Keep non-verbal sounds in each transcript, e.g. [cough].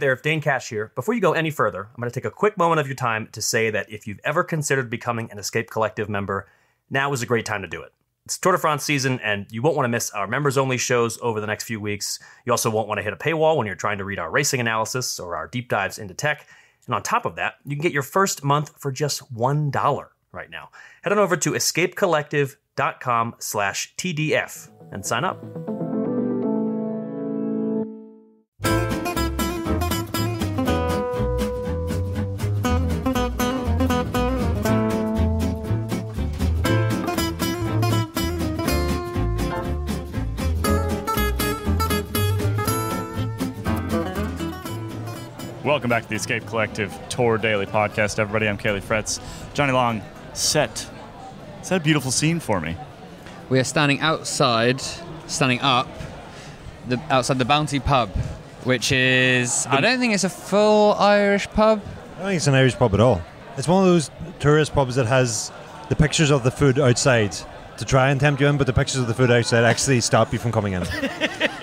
there, if Dane Cash here. Before you go any further, I'm going to take a quick moment of your time to say that if you've ever considered becoming an Escape Collective member, now is a great time to do it. It's Tour de France season, and you won't want to miss our members only shows over the next few weeks. You also won't want to hit a paywall when you're trying to read our racing analysis or our deep dives into tech. And on top of that, you can get your first month for just $1 right now. Head on over to escapecollective.com slash TDF and sign up. Welcome back to the Escape Collective Tour Daily Podcast, everybody. I'm Caley Fretz. Jonny Long, set. Set a beautiful scene for me. We are standing outside, standing up, the, outside the Bounty Pub, which is. I don't think it's a full Irish pub. I don't think it's an Irish pub at all. It's one of those tourist pubs that has the pictures of the food outside to try and tempt you in, but the pictures of the food outside actually stop you from coming in.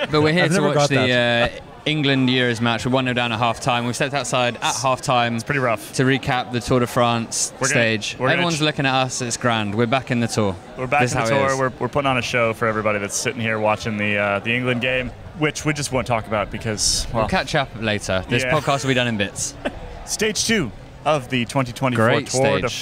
But we're [laughs] here I've to watch the uh, England Euros match. We're 1 0 down at half time. We've stepped outside at half time Pretty rough. to recap the Tour de France We're stage. gonna Everyone's looking at us. It's grand. We're back in the tour. We're back This is the tour. We're, we're putting on a show for everybody that's sitting here watching the uh, the England game, which we just won't talk about because, well, We'll catch up later. This Yeah. podcast will be done in bits. [laughs] stage two of the 2024 Great Tour de stage.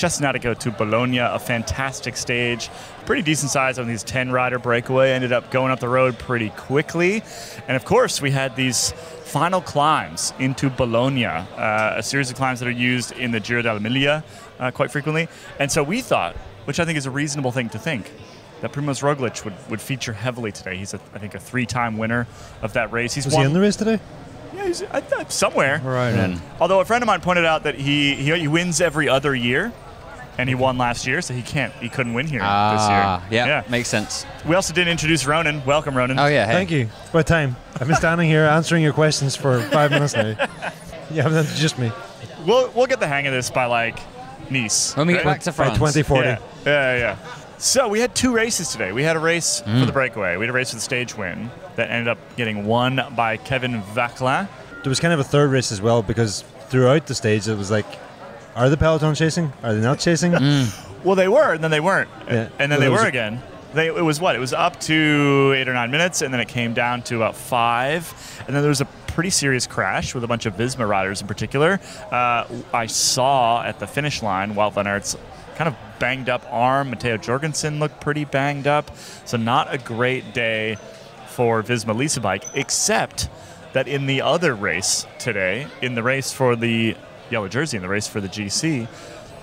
France. now to go to Bologna, a fantastic stage. Pretty decent size on these 10 rider breakaway. Ended up going up the road pretty quickly. And of course, we had these final climbs into Bologna, uh, a series of climbs that are used in the Giro d'Emilia uh, quite frequently. And so we thought, which I think is a reasonable thing to think, that Primoz Roglic would, would feature heavily today. He's, a, I think, a three time winner of that race. He's Was won he in the race today? yeah, he's, I, thought somewhere. Right then. Although a friend of mine pointed out that he, he he wins every other year, and he won last year, so he can't he couldn't win here Ah, this year. yeah, makes sense. We also didn't introduce Ronan. Welcome, Ronan. Oh, yeah. Hey. Thank you. It's about time. I've been standing here answering your questions for five minutes now. [laughs] Yeah, that's just me. We'll we'll get the hang of this by like Nice. When we get right? back to By France. 2040. Yeah, yeah, yeah. So we had two races today. We had a race Mm. for the breakaway. We had a race for the stage win that ended up getting won by Kevin Vauquelin. There was kind of a third race as well because throughout the stage it was like, are the peloton chasing? Are they not chasing? Well, they were, and then they weren't, Yeah. and then Well, they were a- again. They, it was what? It was up to eight or nine minutes, and then it came down to about five, and then there was a pretty serious crash with a bunch of Visma riders in particular. Uh, I saw at the finish line Wout van Aert's kind of banged up arm. Matteo Jorgensen looked pretty banged up, so not a great day for Visma Lease a Bike, except that in the other race today, in the race for the yellow jersey, in the race for the GC,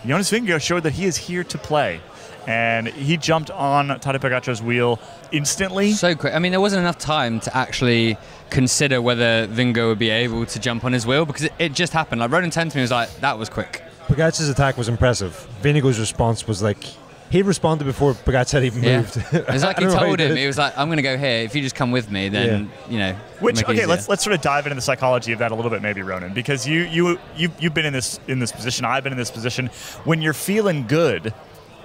Jonas Vingegaard showed that he is here to play. And he jumped on Tadej Pogacar's wheel instantly. So quick. I mean, there wasn't enough time to actually consider whether Vingo would be able to jump on his wheel because it, it just happened. Like Ronan Ten to me was like, "That was quick." Pogacar's attack was impressive. Vinigo's response was like, he responded before Pogacar even Yeah. moved. It's like [laughs] he don't know how told did him. it. He was like, "I'm going to go here. If you just come with me, then you know." Which okay, easier." let's let's sort of dive into the psychology of that a little bit, maybe Ronan, because you you you you've been in this in this position. I've been in this position. When you're feeling good,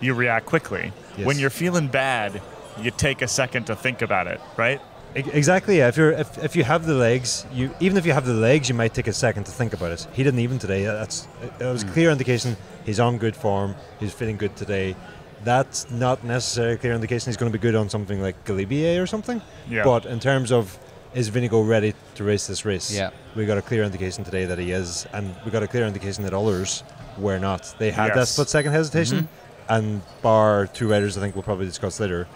you react quickly. Yes. When you're feeling bad, you take a second to think about it, right? Exactly. Yeah. If you're if, if you have the legs, you even if you have the legs, you might take a second to think about it. He didn't even today. That's it was a Hmm. clear indication he's on good form. He's feeling good today. That's not necessarily a clear indication he's going to be good on something like Galibier or something. Yeah. But in terms of is Vinigo ready to race this race? Yeah. We got a clear indication today that he is, and we got a clear indication that others were not. They had that Yes. split second hesitation, Mm-hmm. and bar two riders, I think we'll probably discuss later.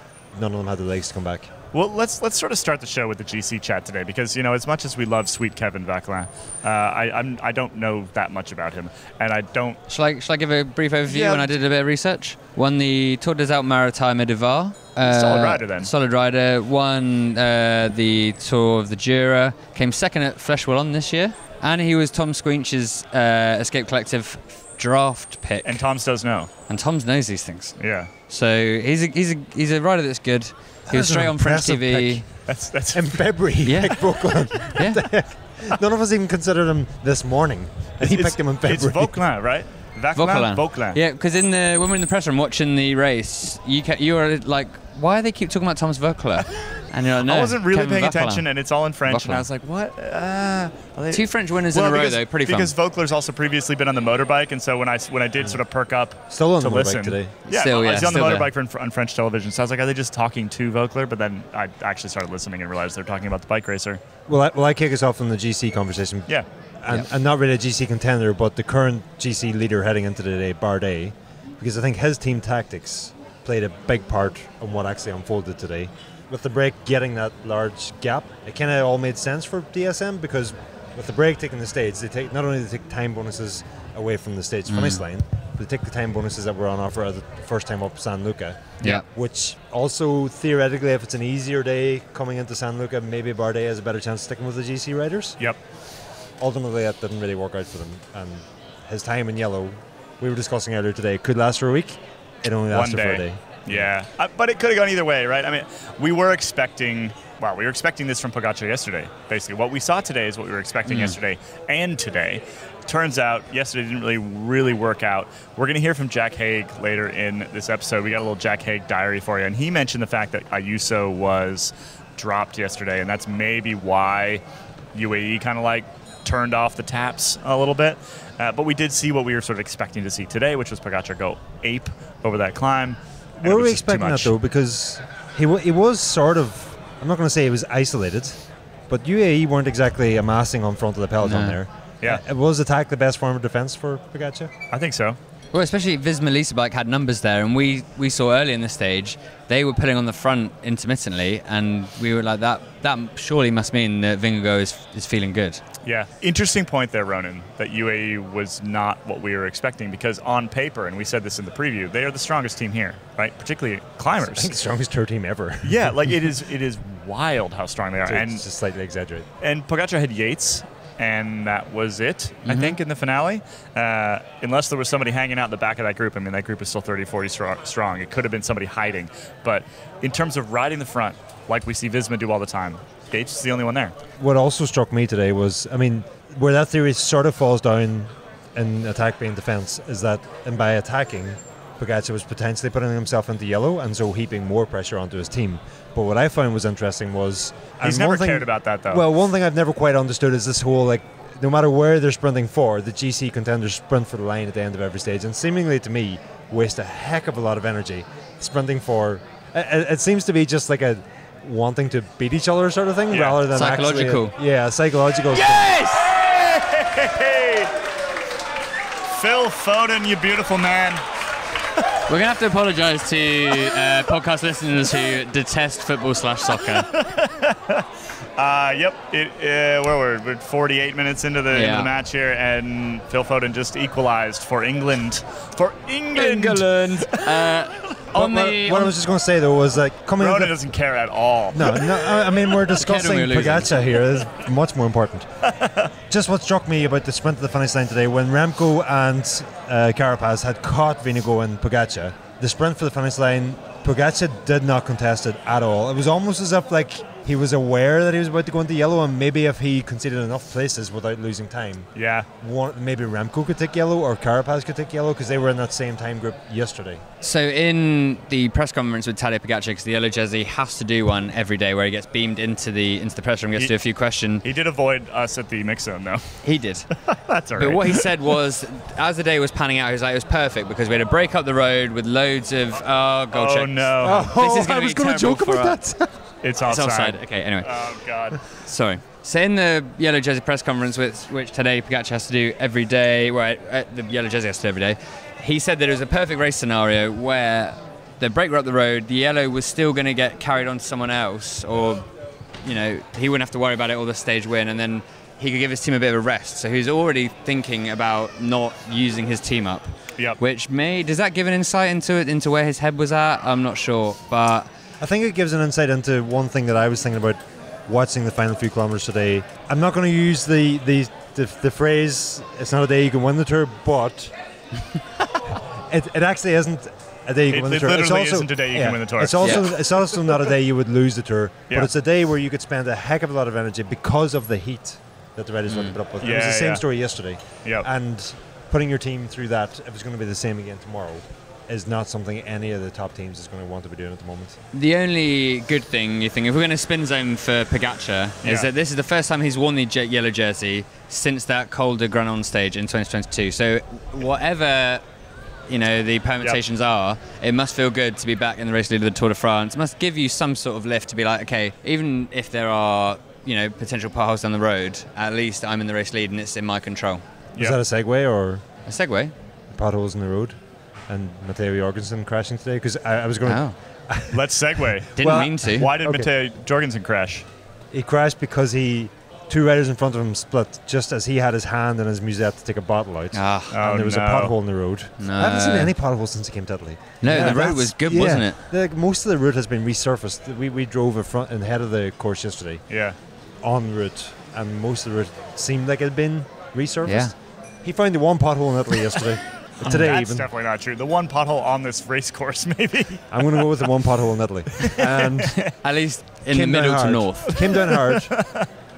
None of them had the legs to come back. Well, let's let's sort of start the show with the GC chat today because you know as much as we love sweet Kevin Vauquelin, uh, I I'm, I don't know that much about him, and I don't. Shall I, shall I give a brief overview Yeah. when I did a bit of research? Won the Tour des Alpes Maritimes de Var. Solid rider then. Solid rider. Won uh, the Tour of the Jura. Came second at Flèche Wallonne this year. And he was Toms Skujiņš's uh, Escape Collective draft pick. And Tom's does know. And Tom's knows these things. Yeah, So he's a, he's a, he's a rider that's good. He was That's straight on French TV. pick. that's that's In February, [laughs] Yeah. he picked Vauquelin. Yeah. None of us even considered him this morning, and he it's, picked him in It's February. Vauquelin, right? Vaclin, Vauquelin. Vauquelin. Yeah, because in the when we were in the press room watching the race, you ca- you were like, why do they keep talking about Thomas Vauquelin? [laughs] And you're like, no, I wasn't really Kevin paying Vauquelin. attention, and it's all in French, and I was like, "What?" Uh, they- Two French winners Well, in a row, because, though. Pretty fun. because Voeckler's also previously been on the motorbike, and so when I when I did sort of perk up Still on to the motorbike listen today. yeah, Still, I yeah, was on the motorbike for, on French television, so I was like, "Are they just talking to Voeckler?" But then I actually started listening and realized they're talking about the bike racer. Well, I, well, I kick us off on the GC conversation. Yeah, and, Yeah. and not really a GC contender, but the current GC leader heading into the day, Bardet, because I think his team tactics played a big part in what actually unfolded today. With the break getting that large gap, it kind of all made sense for DSM because with the break taking the stage, they take not only they take time bonuses away from the stage finish line, but they take the time bonuses that were on offer at the first time up San Luca. yeah. Which also theoretically, if it's an easier day coming into San Luca, maybe Bardet has a better chance of sticking with the GC riders yep. ultimately that didn't really work out for them. And his time in yellow, we were discussing earlier today, could last for a week. It only One lasted for a day. Yeah, uh, but it could have gone either way, right? I mean, we were expecting. Well, we were expecting this from Pogacar yesterday. Basically, what we saw today is what we were expecting yesterday and today. Turns out, yesterday didn't really, really work out. We're going to hear from Jack Haig later in this episode. We got a little Jack Haig diary for you, and he mentioned the fact that Ayuso was dropped yesterday, and that's maybe why UAE kind of like turned off the taps a little bit. Uh, but we did see what we were sort of expecting to see today, which was Pogacar go ape over that climb. And Were we expecting that though? Because he, wa he was sort of, I'm not going to say he was isolated, but UAE weren't exactly amassing on front of the peloton No. there. Yeah. Uh, was attack the best form of defense for Pogacar? I think so. Well, especially Visma Lease a Bike had numbers there, and we, we saw early in the stage they were putting on the front intermittently, and we were like that. That surely must mean that Vingegaard is, is feeling good. Yeah. Interesting point there, Ronan, that UAE was not what we were expecting because on paper, and we said this in the preview, they are the strongest team here, right? Particularly climbers. I think the strongest tour team ever. Yeah, [laughs] like it is it is wild how strong they are. to And just slightly exaggerate. and Pogacar had Yates, and that was it, I think, in the finale. Uh, unless there was somebody hanging out in the back of that group. I mean, that group is still 30, 40 strong. It could have been somebody hiding. But in terms of riding the front, like we see Visma do all the time, Is the only one there. What also struck me today was, I mean, where that theory sort of falls down in attack being defense is that, and by attacking, Pogacar was potentially putting himself into yellow and so heaping more pressure onto his team. But what I found was interesting was He's never thing- cared about that, though. Well, one thing I've never quite understood is this whole like, no matter where they're sprinting for, the GC contenders sprint for the line at the end of every stage, and seemingly to me waste a heck of a lot of energy sprinting for. It- it seems to be just like a wanting to beat each other sort of thing, Yeah. rather than actually- Psychological. yeah, psychological. Hey! Phil Foden, you beautiful man. We're gonna have to apologise to uh, podcast listeners who detest football slash soccer. [laughs] Uh, yep. It, uh, where were we? We're 48 minutes into the, into the match here, and Phil Foden just equalized for England. For England. [laughs] Uh, on what, the what I was just going to say though was like coming. Ronan into, doesn't care at all. no, no. I I mean, we're [laughs] discussing we're losing. Pogacar here. Is much more important. [laughs] Just what struck me about the sprint to the finish line today, when Remco and uh, Carapaz had caught Vinigo and Pogacar, the sprint for the finish line, Pogacar did not contest it at all. It was almost as if like he was aware that he was about to go into yellow, and maybe if he conceded enough places without losing time, Yeah. one, maybe Remco could take yellow or Carapaz could take yellow because they were in that same time group yesterday. So in the press conference with Tadej Pogacar, because the yellow jersey has to do one every day, where he gets beamed into the into the press room, gets He- to do a few questions. He did avoid us at the mix zone, though. He did. [laughs] That's all right. But what he said [laughs] was, as the day was panning out, he was like, it was perfect because we had to break up the road with loads of oh, goal oh, checks. no. Oh, this is gonna I was be going to terrible joke for about us. that. [laughs] It's It's offside. offside. Okay, anyway. Oh, God. [laughs] Sorry. So in the yellow jersey press conference, which, which today Pogacar has to do every day, right? Uh, the yellow jersey has to do every day. He said that it was a perfect race scenario where the break were up the road, the yellow was still going to get carried on to someone else, or you know he wouldn't have to worry about it or the stage win, and then he could give his team a bit of a rest. So he's already thinking about not using his team up. Yep. Which may does that give an insight into it into where his head was at? I'm not sure, but I think it gives an insight into one thing that I was thinking about watching the final few kilometers today. I'm not going to use the, the, the, the phrase, it's not a day you can win the tour, but [laughs] it, it actually isn't a day you can It- win the it tour. It's literally also, isn't a day you can win the tour. It's also, Yeah. it's also not a day you would lose the tour, Yeah. but it's a day where you could spend a heck of a lot of energy because of the heat that the riders to put up with. it was the mm. same yeah. story yesterday. Yep. And putting your team through that, if it's going to be the same again tomorrow, is not something any of the top teams is going to want to be doing at the moment. The only good thing you think, if we're going to spin zone for Pogacar, Yeah. is that this is the first time he's worn the yellow jersey since that Col du Granon stage in 2022. So whatever you know the permutations are, it must feel good to be back in the race lead of the Tour de France. It must give you some sort of lift to be like, okay, even if there are you know potential potholes down the road, at least I'm in the race lead and it's in my control. Is that a segue or A segue. potholes in the road? And Matteo Jorgensen crashing today? Because I, I was going to. Oh, [laughs] Let's segue. didn't Well, mean to. Why did Okay. Matteo Jorgensen crash? He crashed because he. Two riders in front of him split just as he had his hand in his musette to take a bottle out. Ah, Oh, there was no. a pothole in the road. No. I haven't seen any potholes since he came to Italy. no, Yeah, the road was good, yeah. wasn't it? Like most of the route has been resurfaced. We, we drove in front and head of the course yesterday Yeah. en route, and most of the route seemed like it had been resurfaced. Yeah. He found the one pothole in Italy yesterday. [laughs] Today That's even. definitely not true. The one pothole on this race course, [laughs] maybe. I'm going to go with the one pothole in Italy. [laughs] And At least in the came down middle to north. Came down hard.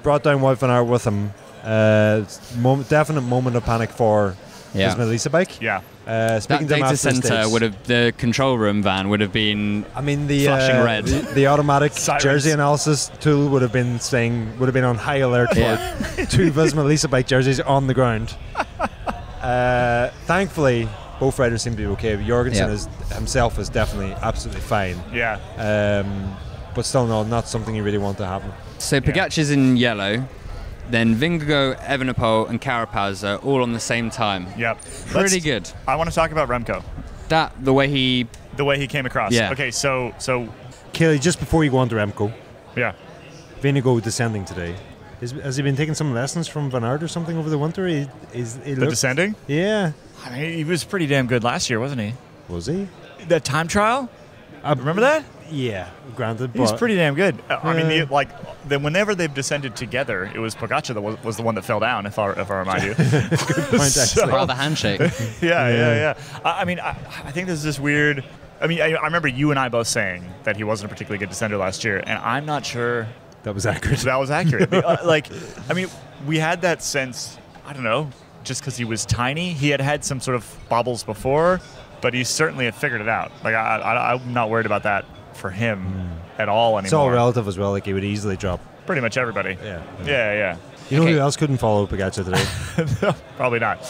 brought down Wout van Aert with him. Uh, mom- definite moment of panic for Yeah. his Melissa bike. Yeah. Uh, That speaking to him data center would have the control room van would have been I mean the Flashing uh, red. The, the automatic jersey analysis tool would have been saying would have been on high alert for two Visma Lease a Bike jerseys on the ground. [laughs] Uh, thankfully, both riders seem to be okay. Jorgensen Yeah. is himself is definitely absolutely fine, Yeah. um, but still no, not something you really want to happen. so Pogacar's in yellow, then Vingegaard, Evenepoel, and Carapaz are all on the same time. Yep. Pretty Let's- good. I want to talk about Remco. That the way he The way he came across. Yeah. Okay, so so Kelly, just before you go on to Remco, yeah. Vinigo descending today. Is, has he been taking some lessons from Van Aert or something over the winter? He, he's, he The looked- descending? Yeah, I mean, he was pretty damn good last year, wasn't he? was he? That time trial? Uh, Remember that? Yeah, granted, He was pretty damn good. Uh, I mean, the, like, then whenever they've descended together, it was Pogacar that was, was the one that fell down. If I if I remind you. [laughs] point, [laughs] actually. rather handshake. [laughs] yeah, yeah, Yeah. yeah. I, I mean, I, I think there's this weird. I mean, I, I remember you and I both saying that he wasn't a particularly good descender last year, and I'm not sure that was accurate. that was accurate. [laughs] Uh, like, I mean, we had that sense. I don't know, just because he was tiny, he had had some sort of bobbles before, but he certainly had figured it out. Like, I, I, I'm not worried about that for him at all anymore. It's all relative as well. Like he would easily drop. Pretty much everybody. Yeah. Yeah, yeah. You know Okay. who else couldn't follow Pogacar today? [laughs] yeah. Probably not.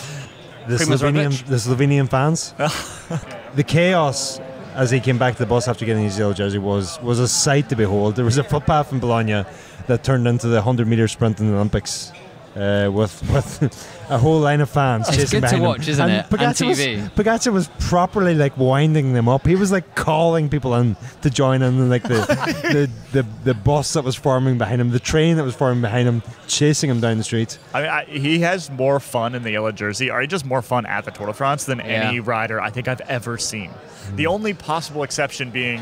The Slovenian, the Slovenian fans. [laughs] the chaos as he came back to the bus after getting his yellow jersey was was a sight to behold. There was a footpath in Bologna that turned into the hundred meter sprint in the Olympics. Uh, with [laughs] with a whole line of fans It's chasing good to behind watch, him. isn't And it? And Pogacar was- TV. Pogacar was properly like winding them up. He was like calling people in to join in, and like the, [laughs] the, the the bus that was forming behind him, the train that was forming behind him, chasing him down the street. I mean, I, he has more fun in the yellow jersey, Are or just more fun at the Tour de France than any rider I think I've ever seen. The only possible exception being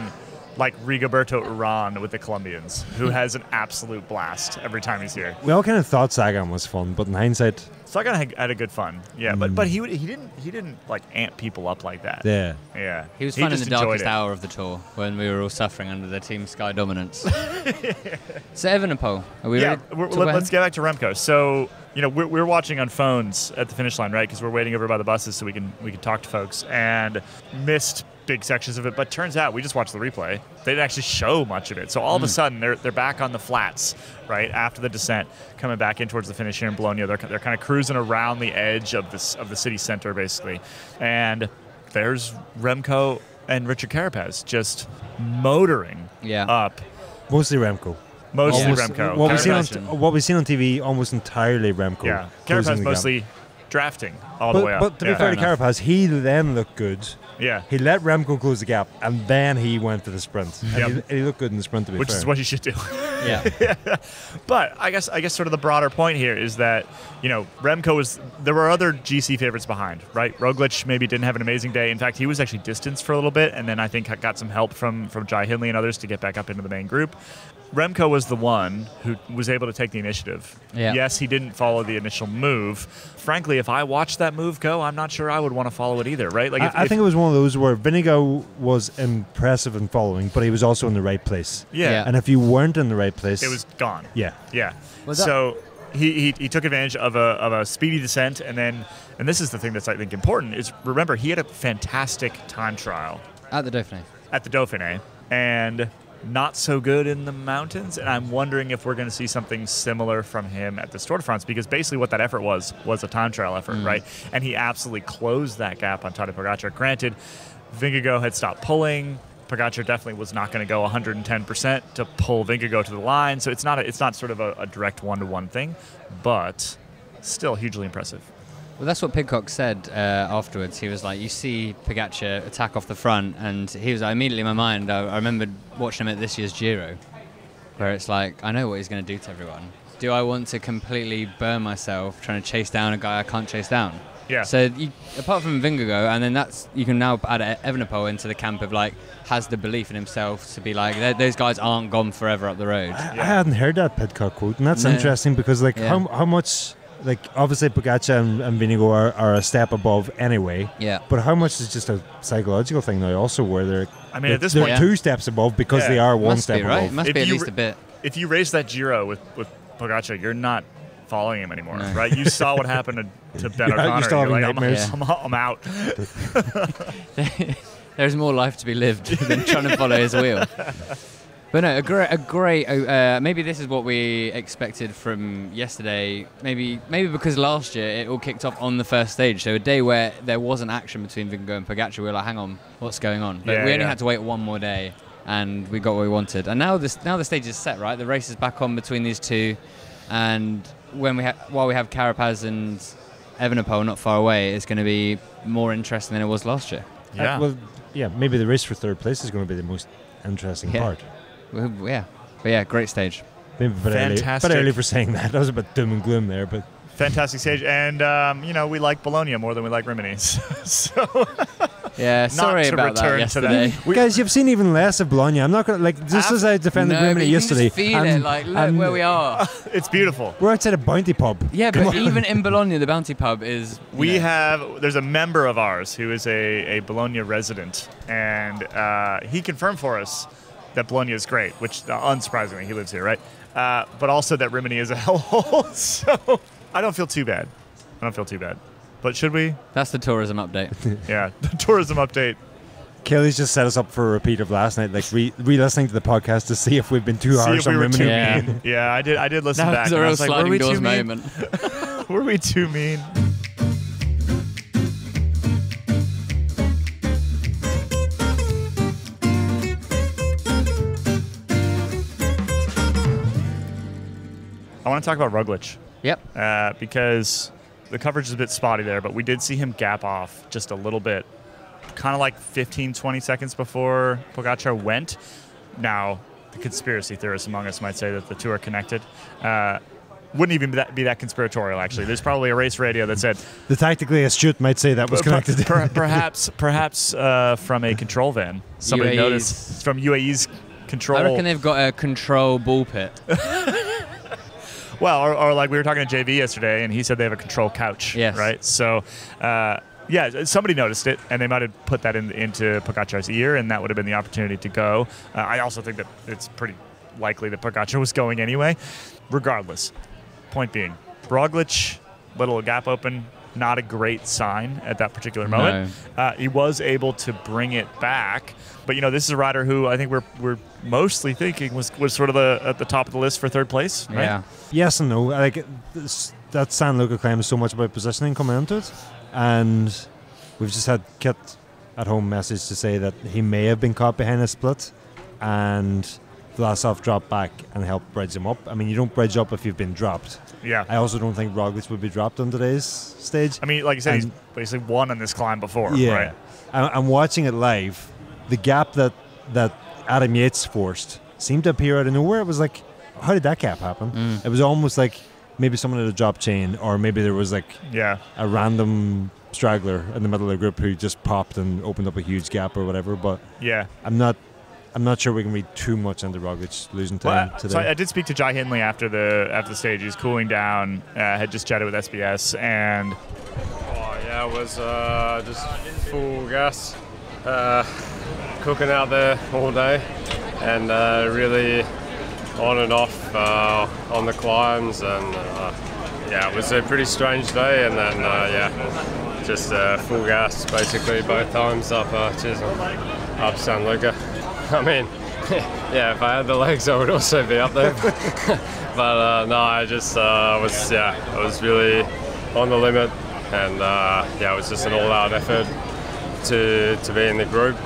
like Rigoberto Uran with the Colombians, who has an absolute blast every time he's here. We all kind of thought Sagan was fun, but in hindsight, Sagan had, had a good fun, yeah, but but mm. he would- he didn't he didn't like amp people up like that. yeah. Yeah, He was fun in the darkest it. hour of the tour when we were all suffering under the Team Sky dominance. [laughs] so Evenepoel, are we yeah, ready? we're, to let, win? us get back to Remco. So you know we're, we're watching on phones at the finish line, right? Because we're waiting over by the buses so we can we can talk to folks and missed big sections of it. But turns out we just watched the replay. They didn't actually show much of it. So all of a hmm. sudden they're they're back on the flats, right after the descent, coming back in towards the finish here in Bologna. They're they're kind of cruising around the edge of this of the city center basically, and there's Remco and Richard Carapaz just motoring Yeah. up. Mostly Remco. Mostly Almost- Remco. What we've seen on Carapaz. what we've seen on TV, almost entirely Remco. Yeah, closing Carapaz the gap. mostly drafting all But, the way up. but to be yeah. fair to Fair enough. Carapaz, he then looked good. yeah, He let Remco close the gap, and then he went for the sprint. And Yep. he, he looked good in the sprint. To be which fair. is what you should do. [laughs] yeah. [laughs] but I guess I guess sort of the broader point here is that you know Remco was there were other GC favorites behind, right? Roglic maybe didn't have an amazing day. In fact, he was actually distanced for a little bit, and then I think got some help from from Jai Hindley and others to get back up into the main group. Remco was the one who was able to take the initiative. Yeah. Yes, he didn't follow the initial move. Frankly, if I watched that move go, I'm not sure I would want to follow it either, right? Like, I, if, I if- think it was one of those where Vinigo was impressive in following, but he was also in the right place. yeah, Yeah. And if you weren't in the right place, it was gone. yeah. Yeah. Was so he, he, he took advantage of a, of a speedy descent, and then, and this is the thing that's I think important is remember he had a fantastic time trial At the Dauphiné. at the Dauphiné, and not so good in the mountains. And I'm wondering if we're going to see something similar from him at the Tour de France, because basically what that effort was was a time trial effort, mm. right? And he absolutely closed that gap on Tadej Pogacar. Granted, Vingegaard had stopped pulling. Pogacar definitely was not going to go 110% to pull Vingegaard to the line, so it's not a, it's not sort of a, a direct one-to-one thing, but still hugely impressive. Well, that's what Pidcock said uh, afterwards. He was like, "You see Pogacar attack off the front," and he was like, immediately in my mind. I, I remembered watching him at this year's Giro, where it's like, I know what he's going to do to everyone. Do I want to completely burn myself trying to chase down a guy I can't chase down? Yeah. So you, apart from Vingegaard, and then that's you can now add Evenepoel into the camp of like has the belief in himself to be like those guys aren't gone forever up the road. I hadn't heard that Pidcock quote, and that's No. interesting because like Yeah. how, how much like obviously Pogacar and, and Vinigo are, are a step above anyway. Yeah. But how much is just a psychological thing now? Also, where they're I mean, at this they're point- two steps above because Yeah. they are one Must step be right. above. Must If be at least re- a bit. If you race that Giro with, with Pogacar, you're not following him anymore, No. right? You saw what happened to, to Ben [laughs] You're- you're O'Connor. still You're like, having I'm, nightmares. I'm, I'm out. [laughs] There's more life to be lived [laughs] than trying to follow his wheel. But no, a great, a great. Uh, maybe this is what we expected from yesterday. Maybe, maybe because last year it all kicked off on the first stage. So a day where there wasn't action between Vingegaard and Pogacar, we were like, "Hang on, what's going on?" But Yeah, we only yeah. had to wait one more day, and we got what we wanted. And now this, now the stage is set, right? The race is back on between these two, and when we ha- while we have Carapaz and Evenepoel not far away, it's going to be more interesting than it was last year. Yeah. Uh, well, yeah, maybe the race for third place is going to be the most interesting Yeah. part. Well, Yeah, but yeah, great stage. Maybe a bit early, Fantastic. bit early for saying that. [laughs] That was a bit doom and gloom there, but Fantastic stage. And, um, you know, we like Bologna more than we like Rimini. [laughs] so, [laughs] Yeah, sorry to about that return to that. yesterday. guys, you've seen even less of Bologna. I'm not going to like just as I defended no, Grimini but you yesterday. can just feel I'm- it. Like, look I'm- where we are. it's beautiful. We're outside a bounty pub. Yeah, Come but on. even in Bologna, the Bounty Pub is. We know, have, there's a member of ours who is a, a Bologna resident, and uh, he confirmed for us that Bologna is great, which uh, unsurprisingly, he lives here, right? Uh, but also that Rimini is a [laughs] hellhole. so I don't feel too bad. I don't feel too bad. But should we? That's the tourism update. [laughs] Yeah. The tourism update. Kelly's just set us up for a repeat of last night, like re- re-listening to the podcast to see if we've been too See harsh if we on were Rimini. too Yeah. mean. Yeah, I did. I did listen that back. was a and I real was like, were we too mean? moment. [laughs] Were we too mean? I want to talk about Roglic Yep. uh, because the coverage is a bit spotty there, but we did see him gap off just a little bit, kind of like 15, 20 seconds before Pogacar went. Now, the conspiracy theorists among us might say that the two are connected. Uh, wouldn't even be that, be that conspiratorial, actually. There's probably a race radio that said The tactically astute might say that was per- connected. per- perhaps, [laughs] perhaps uh, from a control van. Somebody UAE's. noticed from UAE's control. I reckon they've got a control ball pit. [laughs] Well, or, or like we were talking to JV yesterday, and he said they have a control couch. Yes. Right. So, uh, yeah, somebody noticed it, and they might have put that in, into Pogacar's ear, and that would have been the opportunity to go. Uh, I also think that it's pretty likely that Pogacar was going anyway. Regardless, point being, Roglic, little gap open, not a great sign at that particular moment. Uh, he was able to bring it back, but you know this is a rider who I think we're we're mostly thinking was was sort of the, at the top of the list for third place. Right? Yeah. yes and no. Like this, that San Luca claim is so much about positioning coming into it, and we've just had Kit at home message to say that he may have been caught behind a split, and Vlasov dropped back and helped bridge him up. I mean, you don't bridge up if you've been dropped. Yeah. I also don't think Roglic would be dropped on today's stage. I mean, like you said, he's basically won on this climb before. Yeah, Right. I- I'm watching it live. The gap that that Adam Yates forced seemed to appear out of nowhere. It was like, how did that gap happen? Mm. It was almost like maybe someone had a drop chain, or maybe there was like Yeah. a random straggler in the middle of the group who just popped and opened up a huge gap or whatever. But Yeah. I'm not. I'm not sure we can read too much into Roglic losing time Well, today. so I, I did speak to Jai Hindley after the after the stage. He's cooling down. Uh, had just chatted with SBS, and Oh yeah, it was uh, just full gas, uh, cooking out there all day, and uh, really on and off uh, on the climbs, and uh, yeah, it was a pretty strange day. And then uh, yeah, just uh, full gas basically both times up uh, Chisholm, up San Luca. [laughs] I mean, [laughs] yeah, if I had the legs, I would also be up there. [laughs] but uh, no, I just uh, was yeah, I was really on the limit, and uh, yeah, it was just an all-out effort to to be in the group.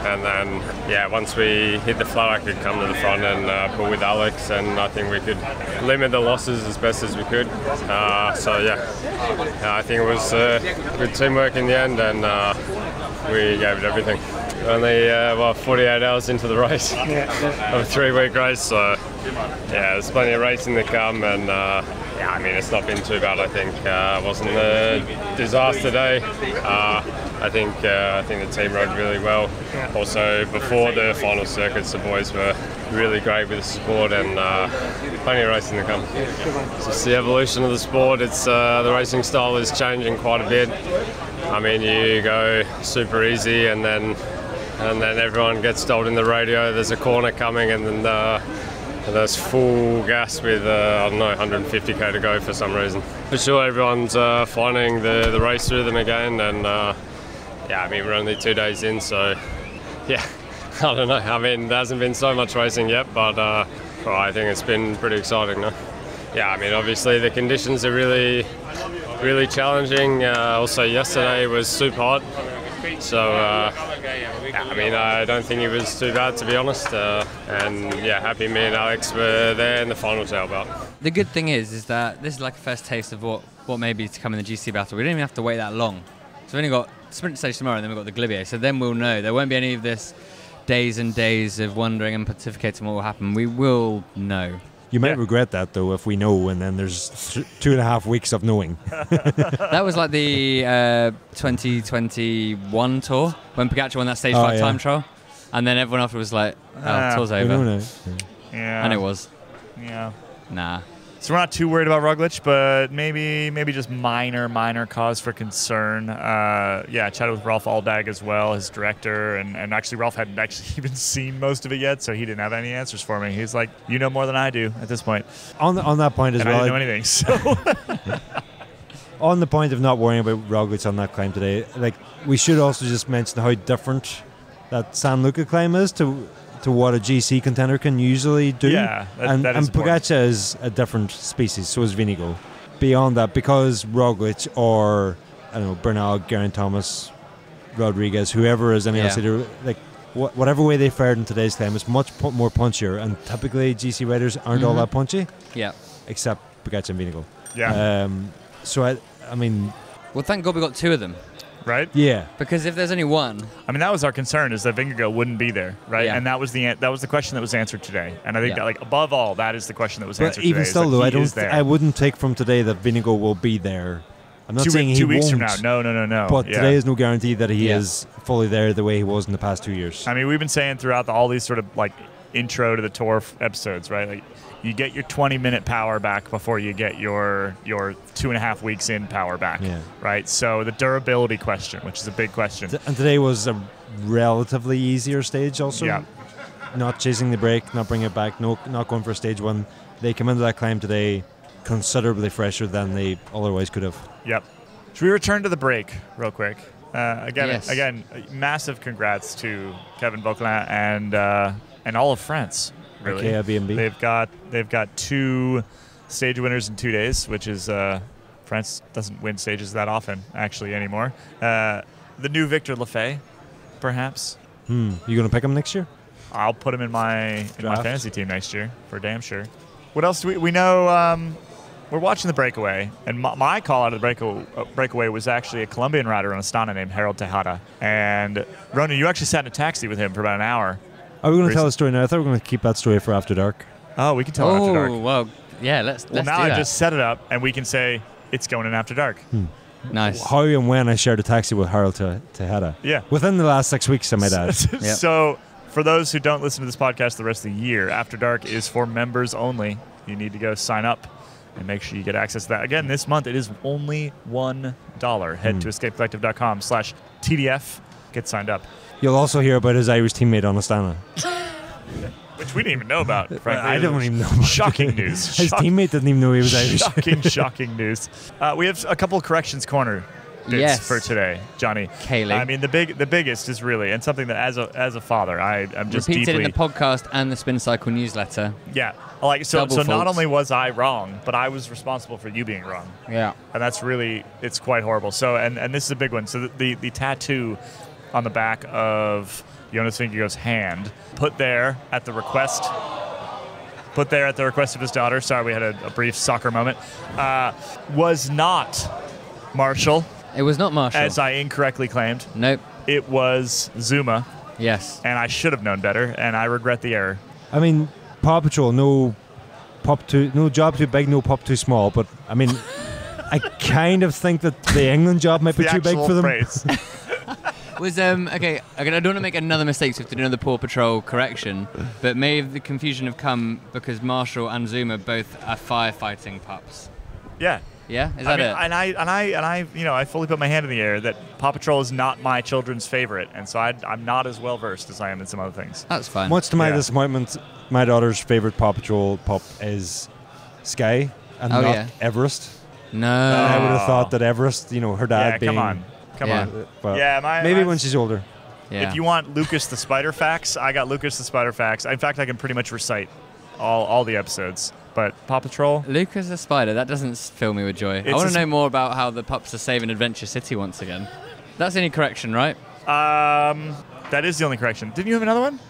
And then, yeah, once we hit the flat, I could come to the front and uh, pull with Alex, and I think we could limit the losses as best as we could. Uh, so, yeah, yeah, I think it was uh, good teamwork in the end, and uh, we gave it everything. Only, uh, well, 48 hours into the race [laughs] of a three week race, so yeah, there's plenty of racing to come, and uh, yeah, I mean, it's not been too bad, I think. Uh, it wasn't a disaster day. Uh, I think uh, I think the team rode really well. Also, before the final circuits, the boys were really great with the support and uh, plenty of racing to come. It's just the evolution of the sport. It's uh, the racing style is changing quite a bit. I mean, you go super easy and then and then everyone gets told in the radio there's a corner coming and then. And there's full gas with uh, I don't know 150k to go for some reason. For sure, everyone's uh, finding the, the race rhythm again, and uh, yeah, I mean we're only two days in, so [laughs] yeah, [laughs] I don't know. I mean there hasn't been so much racing yet, but uh, well, I think it's been pretty exciting. No? Yeah, I mean obviously the conditions are really, really challenging. Uh, also yesterday was super hot, so uh, I mean I don't think it was too bad to be honest. Uh, and yeah, happy me and Alex were there in the final tailbelt. The good thing is, is that this is like a first taste of what, what may be to come in the GC battle. We don't even have to wait that long. So we've only got sprint stage tomorrow, and then we've got the Galibier. So then we'll know. There won't be any of this days and days of wondering and pontificating what will happen. We will know. You might Yeah. regret that though if we know, and then there's two and a half weeks of knowing. [laughs] that was like the uh, 2021 tour when Pogacar won that stage Oh, five yeah. time trial, and then everyone after was like, "Oh, Ah, tour's over," don't. Yeah. and it was. Yeah. Nah. So we're not too worried about Roglic, but maybe maybe just minor minor cause for concern. Uh, yeah, I chatted with Rolf Aldag as well, his director, and, and actually Rolf hadn't actually [laughs] even seen most of it yet, so he didn't have any answers for me. He's like, you know more than I do at this point, On the, on that point as and I well, didn't know anything. So [laughs] on the point of not worrying about Roglic on that climb today, like we should also just mention how different that San Luca climb is to to what a GC contender can usually do. Yeah, that- and that is and. Pogacar is a different species. So is Vinigo. Beyond that, because Roglic or I don't know Bernal, Geraint Thomas, Rodriguez, whoever is any Yeah. else like wh- whatever way they fared in today's time is much more punchier. And typically GC riders aren't all Mhm. that punchy, Yeah. except Pogacar and Vinigo. yeah, Um, so I, I mean, Well, thank God we got two of them right. yeah. because if there's only one, I mean, that was our concern is that Vingegaard wouldn't be there, right? Yeah. And that was the an- that was the question that was answered today. And I think Yeah. that, like above all, that is the question that was But answered even today. still, though, I don't. is th- there. I wouldn't take from today that Vinigo will be there. I'm not two, saying we- he two weeks won't. from now. No, no, no, no. But yeah. today is no guarantee that he Yeah. is fully there the way he was in the past two years. I mean, we've been saying throughout the, all these sort of like intro to the tour f- episodes, right? Like, you get your 20 minute power back before you get your your two and a half weeks in power back, Yeah. right? So the durability question, which is a big question. T- and today was a relatively easier stage, also. Yeah. Not chasing the break, not bringing it back, no, not going for stage one. They came into that climb today considerably fresher than they otherwise could have. Yep. Should we return to the break real quick? Uh, again, Yes. again, massive congrats to Kevin Vauquelin and uh, and all of France. Really, Okay, Airbnb. they've got they've got two stage winners in two days, which is uh, France doesn't win stages that often actually anymore. Uh, the new Victor Lafay, perhaps. Hmm. You going to pick him next year? I'll put him in my in my fantasy team next year for damn sure. What else do we we know? Um, we're watching the breakaway, and my, my call out of the breakaway, uh, breakaway was actually a Colombian rider on Astana named Harold Tejada. And Ronan, you actually sat in a taxi with him for about an hour. Are we going to tell a story now? I thought we were going to keep that story for after dark. Oh, we can tell after oh dark. well, yeah. Let's Well, let's now do I that. just set it up, and we can say it's going in after dark. Hmm. nice. How and when I shared a taxi with Harold Te- Tejada. Yeah. Within the last six weeks, I might add. [laughs] Yep. So, for those who don't listen to this podcast the rest of the year, After Dark is for members only. You need to go sign up and make sure you get access to that. Again, this month it is only one dollar. Head hmm. to escapecollective.com slash TDF. Get signed up. You'll also hear about his Irish teammate on Astana. [laughs] which we didn't even know about. Frankly, I don't even know. Shocking news. His Shock- teammate didn't even know he was Irish. Shocking, [laughs] shocking news. Uh, we have a couple of corrections corner bits Yes. for today, Jonny. Caley. I mean, the big, the biggest is really, and something that as a as a father, I am just Repeated deeply in the podcast and the Spin Cycle newsletter. yeah. Like so, Double so not only was I wrong, but I was responsible for you being wrong. Yeah. and that's really it's quite horrible. So, and and this is a big one. So the the, the tattoo on the back of Jonas Vingegaard's hand, put there at the request, put there at the request of his daughter. Sorry, we had a, a brief soccer moment. Uh, was not Marshall, It was not Marshall. as I incorrectly claimed. nope. It was Zuma, Yes. and I should have known better, and I regret the error. I mean, Paw Patrol, no pop too, no job too big, no pop too small. But I mean, [laughs] I kind of think that the England job might be The too big actual for them. [laughs] phrase. Was um okay? Okay, I don't want to make another mistake, so we have to do another Paw Patrol correction. But may the confusion have come because Marshall and Zuma both are firefighting pups. yeah. Yeah, is I that mean, it? and I and I and I, you know, I fully put my hand in the air that Paw Patrol is not my children's favorite, and so I, I'm not as well versed as I am in some other things. That's fine. Much to my Yeah. disappointment, my daughter's favorite Paw Patrol pup is Sky and Oh, not yeah. Everest. No. And I would have thought that Everest, you know, her dad yeah, being. Come on, Yeah. on. But Yeah, my- maybe my- when she's older. yeah. If you want Lucas the Spider facts, I got Lucas the Spider facts. In fact, I can pretty much recite all all the episodes. But Paw Patrol, Lucas the spider, that doesn't fill me with joy. I want to s- know more about how the pups are saving Adventure City once again. That's any correction, right? um, that is the only correction. Didn't you have another one?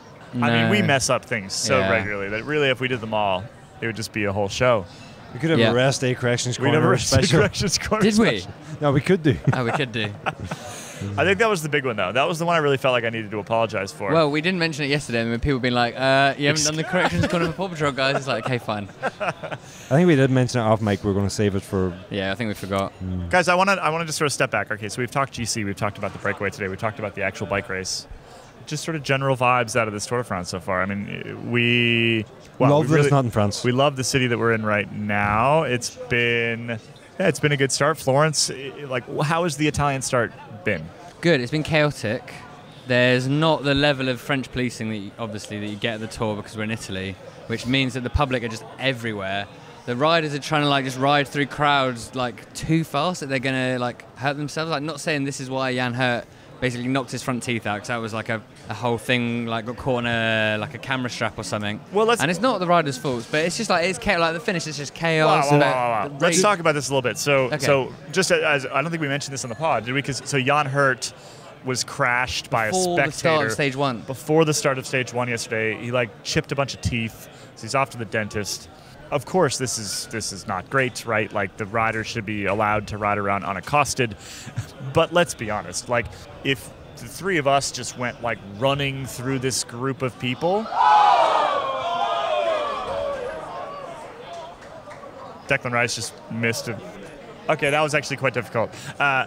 I mean, we mess up things so Yeah. regularly that really, if we did them all, it would just be a whole show. We could have Yeah. a rest day corrections We corner never special. corrections corner Did we? special. No, we could do. Oh, we could do. [laughs] I think that was the big one, though. That was the one I really felt like I needed to apologize for. Well, we didn't mention it yesterday, and people been like, uh, "You haven't done the corrections [laughs] corner for Paw Patrol, guys." It's like, okay, fine. I think we did mention it off mic. We're going to save it for. Yeah, I think we forgot. Guys, I want to I want to just sort of step back. Okay, so we've talked GC, we've talked about the breakaway today, we've talked about the actual bike race. Just sort of general vibes out of this Tour de France so far. I mean, we well, Love we that it's not in France. We love the city that we're in right now. It's been yeah, it's been a good start. Florence, like how has the Italian start been? Good. It's been chaotic. There's not the level of French policing that you, obviously that you get at the tour because we're in Italy, which means that the public are just everywhere. The riders are trying to like just ride through crowds like too fast that they're gonna like hurt themselves. Like not saying this is why Jan Hirt basically knocked his front teeth out because that was like a, a whole thing like got caught on a like a camera strap or something. Well, let's- and it's not the riders' fault, but it's just like it's chaos. Like the finish is just chaos. wow, wow, wow. Let's talk about this a little bit. So, Okay. so just as I don't think we mentioned this on the pod, did we? 'Cause- so Jan Hirt was crashed by a before spectator the start of stage one. before the start of stage one yesterday. He like chipped a bunch of teeth. So he's off to the dentist. Of course, this is this is not great, right? Like the rider should be allowed to ride around unaccosted. [laughs] But let's be honest, like if the three of us just went like running through this group of people. Declan Rice just missed a. Okay, that was actually quite difficult. Uh,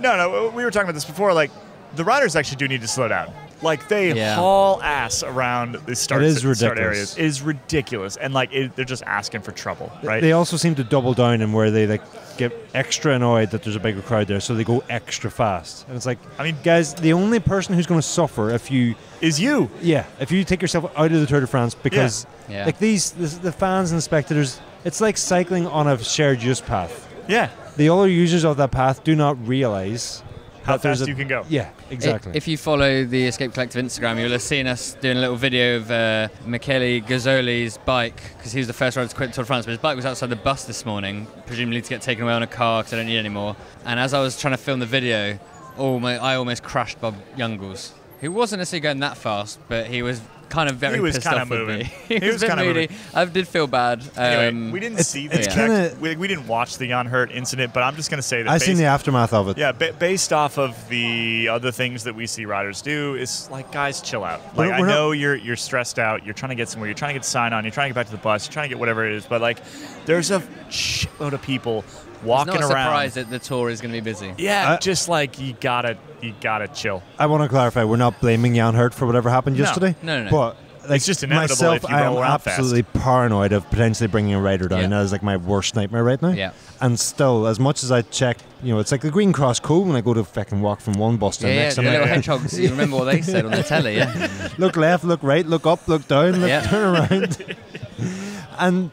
no, no, we were talking about this before. Like, the riders actually do need to slow down. Like, they Yeah. haul ass around the start, It is start ridiculous. areas. It is ridiculous, and like, it, they're just asking for trouble, right? They also seem to double down in where they like get extra annoyed that there's a bigger crowd there, so they go extra fast. And it's like, I mean- guys, the only person who's going to suffer if you, is you? yeah, if you take yourself out of the Tour de France because, Yeah. like these, the, the fans and spectators, it's like cycling on a shared use path. Yeah. The other users of that path do not realize How that fast a- you can go. Yeah, exactly. If you follow the Escape Collective Instagram, you'll have seen us doing a little video of uh, Michele Gazzoli's bike because he was the first rider to quit Tour de France. But his bike was outside the bus this morning, presumably to get taken away on a car because I don't need it anymore. And as I was trying to film the video, oh my, I almost crashed Bob Jungels, who wasn't necessarily going that fast, but he was kind of very He was pissed kinda off with moving. me. He [laughs] he was was kinda moody. moving. I did feel bad. Anyway, Um, we didn't it's- see it's the kinda- We, we didn't watch the Jan Hirt incident, but I'm just going to say that. I've seen the aftermath of it. Yeah, ba- based off of the other things that we see riders do, it's like guys, chill out. We're- Like I we're not- know you're you're stressed out. You're trying to get somewhere. You're trying to get sign on. You're trying to get back to the bus. You're trying to get whatever it is. But like, there's a shitload of people it's walking not a around. surprise that the tour is going to be busy. Yeah, I- just like you gotta you gotta chill. I want to clarify, we're not blaming Jan Hirt for whatever happened No. yesterday. No, no, no. But like It's just inevitable myself, if you I am around fast. absolutely paranoid of potentially bringing a rider down. Yeah. That is like my worst nightmare right now. Yeah. And still, as much as I check, you know, it's like the Green Cross code when I go to fucking walk from one bus to Yeah, the yeah, next. the I'm like, little hedgehogs. You remember what they said on the [laughs] telly, yeah? look left, look right, look up, look down, look Yeah. [laughs] turn around. [laughs] and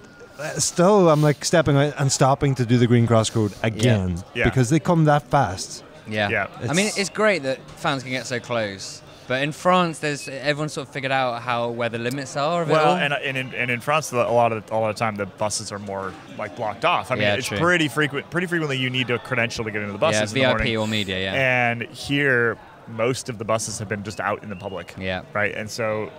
still, I'm like stepping out and stopping to do the Green Cross code again Yeah. because they come that fast. Yeah. Yeah. I mean, It's- it's great that fans can get so close. But in France, there's everyone sort of figured out how where the limits are of it Well, all. and, and, in, and in France, a lot of the, a lot of time the buses are more like blocked off. I mean, Yeah, it's true. pretty frequent. Pretty frequently, you need a credential to get into the yeah, buses in the VIP or media, yeah. And here, most of the buses have been just out in the public. Yeah. Right. And so,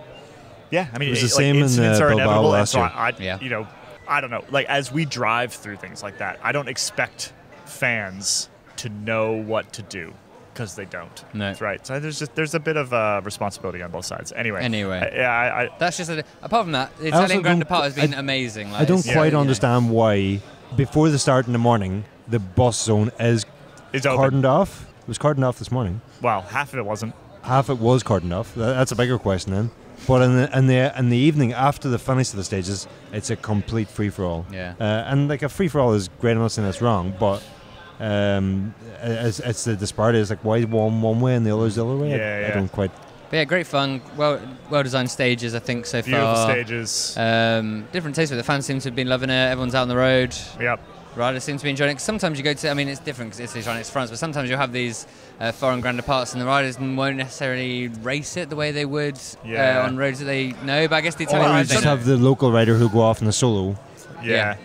yeah, I mean, It was the like, same in, the uh, Bilbao inevitable. And last so year. I, I Yeah. you know, I don't know. Like as we drive through things like that, I don't expect fans to know what to do because they don't. No. That's right. So there's just there's a bit of uh, responsibility on both sides. Anyway. Anyway. I- yeah. I, I, That's just a, apart from that, the also Italian Grand don't- Depart has been I- amazing. Like, I don't it's, Yeah. quite you know, understand why, before the start in the morning, the bus zone is it's open. cordoned off. It was cordoned off this morning. Well, half of it wasn't. half it was cordoned off. That's a bigger question then. But in the in the in the evening after the finish of the stages, it's a complete free for all. Yeah. Uh, and like a free for all is great. I'm not saying that's wrong, but um, it's, it's the disparity. It's like why one one way and the other's the other way. I- Yeah, I, don't quite. But yeah, great fun. Well, well designed stages, I think so Beautiful far. stages. Um, different taste, but the fans seem to have been loving it. Everyone's out on the road. yep. Riders seem to be enjoying it. Sometimes you go to, I mean, it's different because it's Italy, it's France, but sometimes you'll have these uh, foreign grand departs and the riders won't necessarily race it the way they would Yeah. uh, on roads that they know. But I guess the Or Italian Or you riders just have the local rider who go off in the solo, Yeah.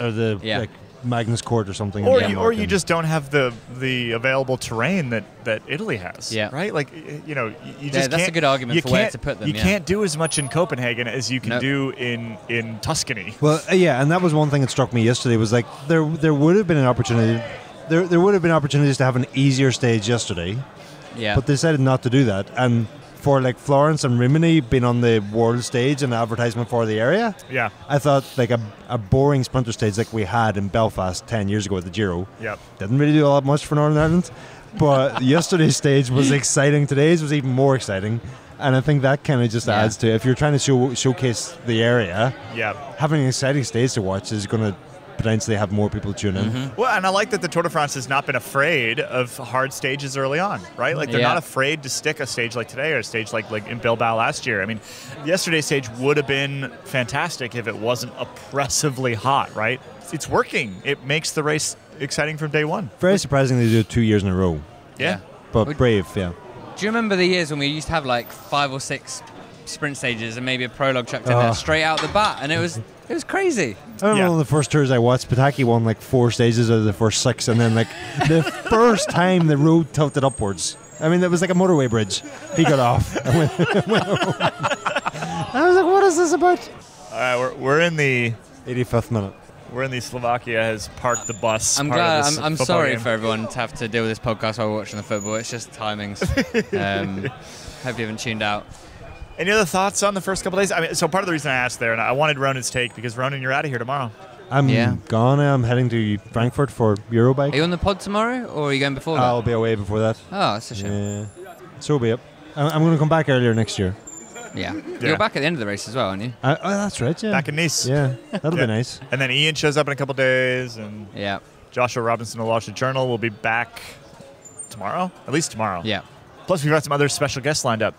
or the Yeah. like Magnus Cort or something. in Or, you, or you just don't have the the available terrain that, that Italy has. Yeah. Right. Like you know, y- you Yeah, just that's a can't- good argument you for where can't- to put them, You yeah. can't do as much in Copenhagen as you can No. do in in Tuscany. Well, uh, yeah, and that was one thing that struck me yesterday. Was like there there would have been an opportunity. There, there would have been opportunities to have an easier stage yesterday, Yeah. but they decided not to do that. And for like Florence and Rimini being on the world stage and advertisement for the area, Yeah. I thought like a, a boring sprinter stage like we had in Belfast ten years ago at the Giro Yep. didn't really do all that much for Northern Ireland. But [laughs] yesterday's stage was exciting. Today's was even more exciting, and I think that kind of just Yeah. adds to it. if you're trying to show showcase the area Yeah. having an exciting stage to watch is going to potentially have more people tune in. Mm-hmm. Well, and I like that the Tour de France has not been afraid of hard stages early on, right? Like they're Yeah. not afraid to stick a stage like today or a stage like like in Bilbao last year. I mean, yesterday's stage would have been fantastic if it wasn't oppressively hot, right? It's working. It makes the race exciting from day one. Very surprisingly, they do it two years in a row, Yeah. but Would- brave, yeah. Do you remember the years when we used to have like five or six sprint stages and maybe a prologue chucked in there straight out the bat, and it was it was crazy. I remember Yeah. one of the first tours I watched, Petacchi won like four stages out of the first six, and then like the [laughs] first time the road tilted upwards. I mean, it was like a motorway bridge. He got off. [laughs] and went, went. I was like, "What is this about?" All right, we're, we're in the 85th minute. we're in the Slovakia has parked the bus. I'm part of glad. this I'm, I'm sorry game. for everyone to have to deal with this podcast while we're watching the football. It's just timings. [laughs] um, hope you haven't tuned out. Any other thoughts on the first couple days? I mean, so part of the reason I asked there, and I wanted Ronan's take because Ronan, you're out of here tomorrow. I'm Yeah. gone. I'm heading to Frankfurt for Eurobike. Are you on the pod tomorrow, or are you going before that? I'll be away before that. oh, that's a shame. Yeah. So be it. I- I'm going to come back earlier next year. Yeah. Yeah. You're back at the end of the race as well, aren't you? Uh, oh, that's right. Yeah. Back in Nice. Yeah, that'll Yeah. be nice. And then Ian shows up in a couple days, and Yeah. Joshua Robinson of the Wall Street Journal will be back tomorrow, at least tomorrow. Yeah. Plus, we've got some other special guests lined up,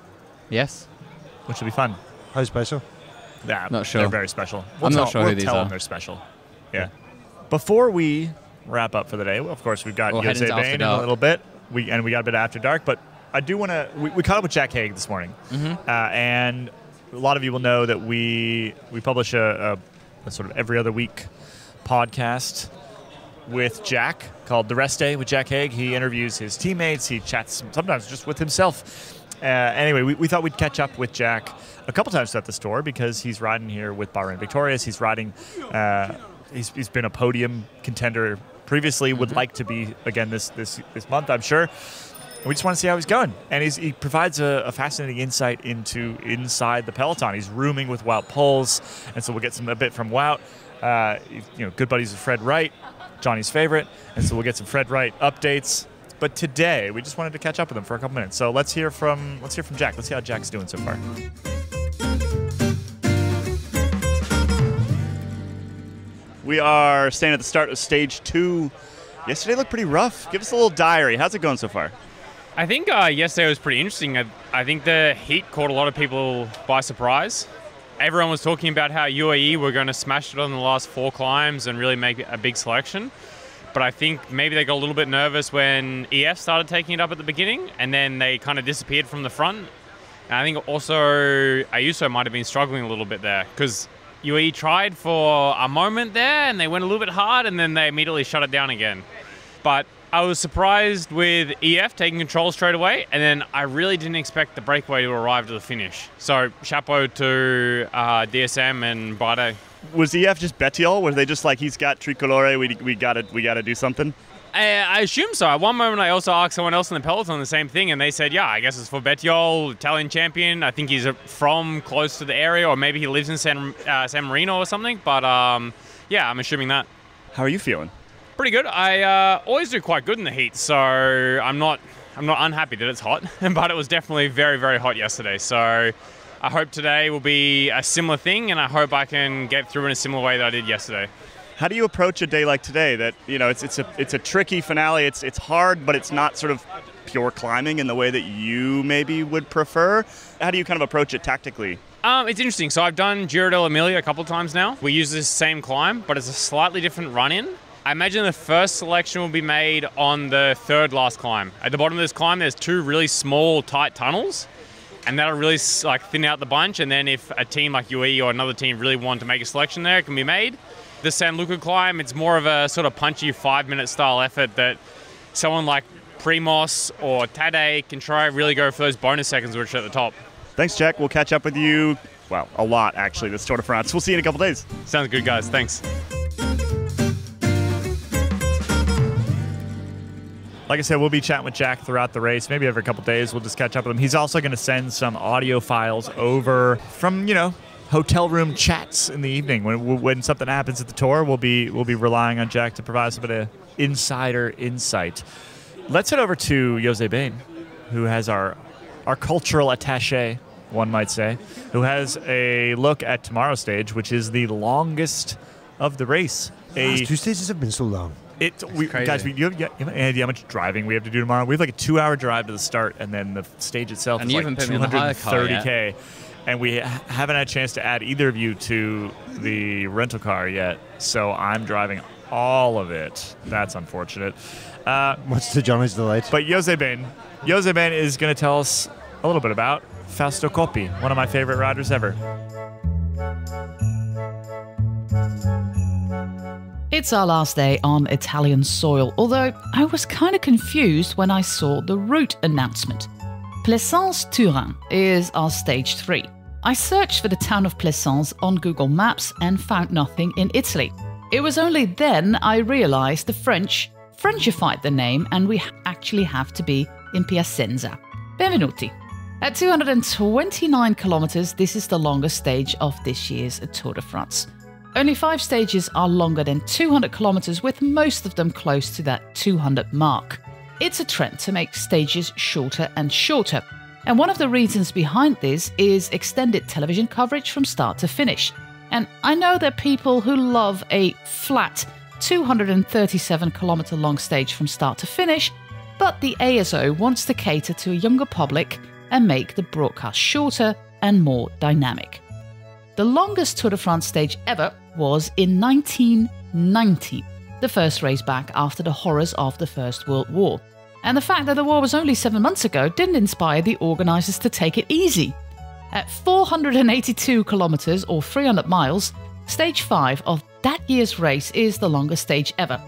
Yes. Which will be fun. How special? Yeah, Not sure. They're very special. I'm not sure we'll who these tell are. them they're special. Yeah. Before we wrap up for the day, well, of course, we've got We'll head Jose into Been in a little bit. We and we got a bit of after dark, but I do want to. We, we caught up with Jack Haig this morning, Mm-hmm. uh, and a lot of you will know that we we publish a, a, a sort of every other week podcast with Jack called The Rest Day with Jack Haig. He interviews his teammates. He chats sometimes just with himself. Uh, anyway, we, we thought we'd catch up with Jack a couple times at the store because he's riding here with Bahrain Victorious. He's riding. Uh, he's, he's been a podium contender previously. Would like to be again this this this month, I'm sure. And we just want to see how he's going. And he's, he provides a, a fascinating insight into inside the peloton. He's rooming with Wout Poels, and so we'll get some a bit from Wout. Uh, you know, good buddies with Fred Wright, Jonny's favorite, and so we'll get some Fred Wright updates. But today, we just wanted to catch up with him for a couple minutes. So let's hear from let's hear from Jack. Let's see how Jack's doing so far. We are staying at the start of stage two. Yesterday looked pretty rough. Give us a little diary. How's it going so far? I think uh, yesterday was pretty interesting. I, I, think the heat caught a lot of people by surprise. Everyone was talking about how UAE were going to smash it on the last four climbs and really make a big selection. But I think maybe they got a little bit nervous when EF started taking it up at the beginning, and then they kind of disappeared from the front. And I think also Ayuso might have been struggling a little bit there because UAE tried for a moment there, and they went a little bit hard, and then they immediately shut it down again. But I was surprised with EF taking control straight away, and then I really didn't expect the breakaway to arrive to the finish. So chapeau to uh, DSM and Bardet. Was EF just Bettiol? Was they just like he's got tricolore? We we gotta we gotta do something. I, I assume so. At one moment, I also asked someone else in the peloton the same thing, and they said, "Yeah, I guess it's for Bettiol, Italian champion. I think he's from close to the area, or maybe he lives in San, uh, San Marino or something." But um, yeah, I'm assuming that. How are you feeling? Pretty good. I uh, always do quite good in the heat, so I'm not I'm not unhappy that it's hot, [laughs] but it was definitely very very hot yesterday. So I hope today will be a similar thing, and I hope I can get through in a similar way that I did yesterday. How do you approach a day like today? That you know, it's it's a it's a tricky finale. It's it's hard, but it's not sort of pure climbing in the way that you maybe would prefer. How do you kind of approach it tactically? Um, it's interesting. So I've done Giro dell'Emilia a couple times now. We use this same climb, but it's a slightly different run-in. I imagine the first selection will be made on the third last climb. At the bottom of this climb, there's two really small, tight tunnels and that'll really like thin out the bunch. And then if a team like UAE or another team really want to make a selection there, it can be made. The San Luca climb, it's more of a sort of punchy five-minute style effort that someone like Primoz or Tadej can try really go for those bonus seconds which are at the top. Thanks, Jack. We'll catch up with you. Well, a lot actually. This Tour de France. We'll see you in a couple days. Sounds good, guys. Thanks. Like I said, we'll be chatting with Jack throughout the race. Maybe every couple days, we'll just catch up with him. He's also going to send some audio files over from you know hotel room chats in the evening when when something happens at the tour. We'll be we'll be relying on Jack to provide us a bit of insider insight. Let's head over to Jose Been, who has our our cultural attaché, one might say, who has a look at tomorrow's stage, which is the longest of the race. A Last two stages have been so long. It, we, guys, we, you, have, you have any idea how much driving we have to do tomorrow? We have like a two-hour drive to the start, and then the stage itself And is like haven't put me in the hire car 230k, and we haven't had a chance to add either of you to the rental car yet. So I'm driving all of it. That's unfortunate. Uh, Much to Jonny's delight. but Jose Been, Jose Been is going to tell us a little bit about Fausto Coppi, one of my favorite riders ever. It's our last day on Italian soil, although I was kind of confused when I saw the route announcement. Plaisance Turin is our stage 3. I searched for the town of Plaisance on Google Maps and found nothing in Italy. It was only then I realized the French Frenchified the name and we actually have to be in Piacenza. Benvenuti. At 229 kilometers, this is the longest stage of this year's Tour de France. Only five stages are longer than 200 kilometers, with most of them close to that 200 mark. It's a trend to make stages shorter and shorter, and one of the reasons behind this is extended television coverage from start to finish. And I know there are people who love a flat 237 kilometer long stage from start to finish, but the ASO wants to cater to a younger public and make the broadcast shorter and more dynamic. The longest Tour de France stage ever was in 1990, the first race back after the horrors of the First World War. And the fact that the war was only seven months ago didn't inspire the organisers to take it easy. At 482 kilometres or 300 miles, stage 5 of that year's race is the longest stage ever.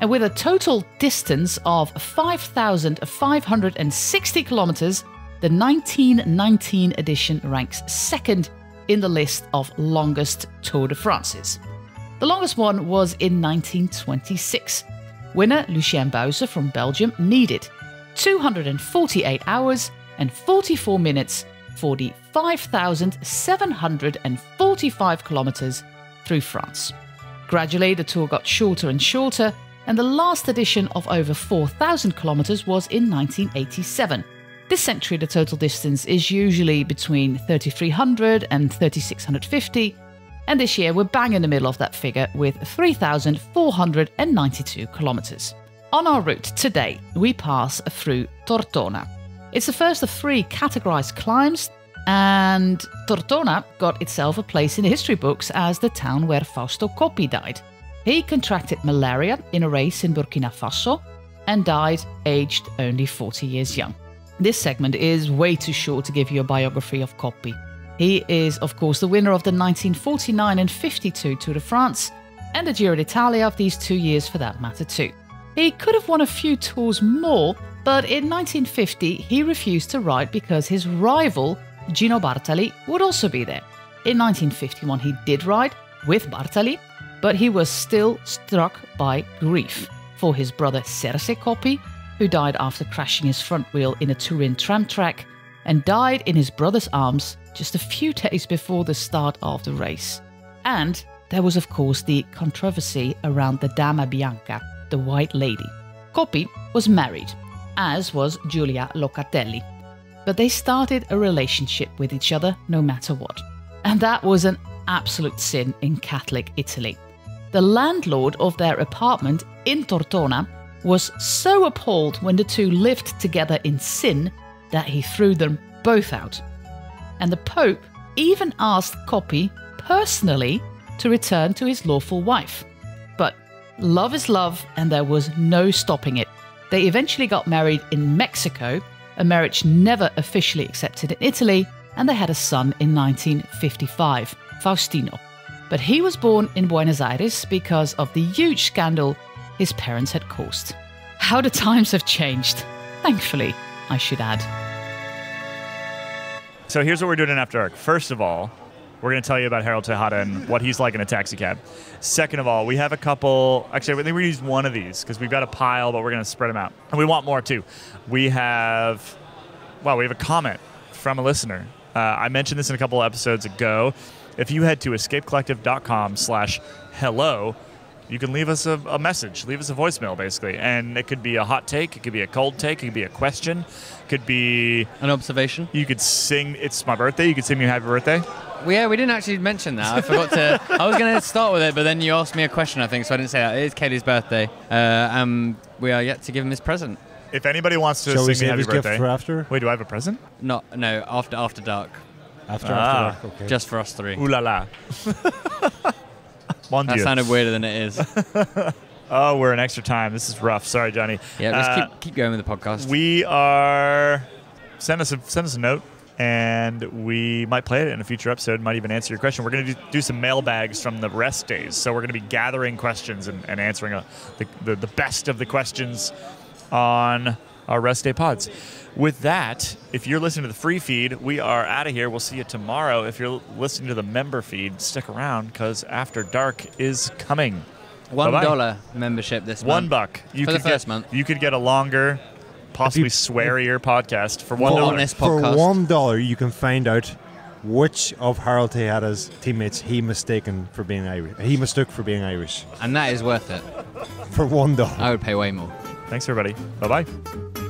And with a total distance of 5,560 kilometres, the 1919 edition ranks second in the list of longest Tour de France's. The longest one was in 1926. Winner Lucien Buysse from Belgium needed 248 hours and 44 minutes for the 5,745 kilometers through France. Gradually, the tour got shorter and shorter, and the last edition of over 4,000 kilometers was in 1987. This century, the total distance is usually between 3,300 and 3,650, And this year we're bang in the middle of that figure with 3,492 kilometers. On our route today, we pass through Tortona. It's the first of three categorized climbs, and Tortona got itself a place in the history books as the town where Fausto Coppi died. He contracted malaria in a race in Burkina Faso and died aged only 40 years young. This segment is way too short to give you a biography of Coppi. He is, of course, the winner of the 1949 and 52 Tour de France and the Giro d'Italia of these two years for that matter, too. He could have won a few tours more, but in 1950 he refused to ride because his rival, Gino Bartali, would also be there. In 1951 he did ride with Bartali, but he was still struck by grief for his brother Serse Coppi, who died after crashing his front wheel in a Turin tram track and died in his brother's arms just a few days before the start of the race. And there was, of course, the controversy around the Dama Bianca, the White Lady. Coppi was married, as was Giulia Locatelli, but they started a relationship with each other no matter what. And that was an absolute sin in Catholic Italy. The landlord of their apartment in Tortona was so appalled when the two lived together in sin that he threw them both out. And the Pope even asked Coppi personally to return to his lawful wife. But love is love, and there was no stopping it. They eventually got married in Mexico, a marriage never officially accepted in Italy, and they had a son in 1955, Faustino. But he was born in Buenos Aires because of the huge scandal his parents had caused. How the times have changed. Thankfully, I should add. So here's what we're doing in After Dark. First of all, we're going to tell you about Harold Tejada and what he's like in a taxi cab. Second of all, we have a couple. Actually, I think we used one of these because we've got a pile, but we're going to spread them out, and we want more too. We have, well, we have a comment from a listener. Uh, I mentioned this in a couple episodes ago. If you head to escapecollective.com/hello, you can leave us a, a, message, leave us a voicemail, basically, and it could be a hot take, it could be a cold take, it could be a question, it could be an observation. You could sing. It's my birthday. You could sing me a happy birthday. Well, yeah, we didn't actually mention that. I forgot to. I was going to start with it, but then you asked me a question, I think, so I didn't say that. It is Caley's birthday, uh, and we are yet to give him his present. If anybody wants to Shall we sing me save happy his gift birthday, for after? wait, do I have a present? Not no after after dark, After, Ah. after dark, okay. just for us three. Ooh la la. [laughs] Mon That Dieu. sounded weirder than it is. [laughs] Oh, we're in extra time. This is rough. Sorry, Jonny. Yeah, just Uh, keep keep going with the podcast. We are send us a send us a note, and we might play it in a future episode. Might even answer your question. We're going to do, do some mailbags from the rest days, so we're going to be gathering questions and, and answering uh the, the the best of the questions on our rest day pods. With that, if you're listening to the free feed, we are out of here. We'll see you tomorrow. If you're listening to the member feed, stick around because After Dark is coming. One Bye-bye. dollar membership this month. One buck. You For could the first get, month. You could get a longer, possibly swearier podcast for one More dollar. honest For one dollar, you can find out which of Harold Tejada's teammates he mistaken for being Irish. He mistook for being Irish. and that is worth it. For one dollar. I would pay way more. Thanks, everybody. Bye bye.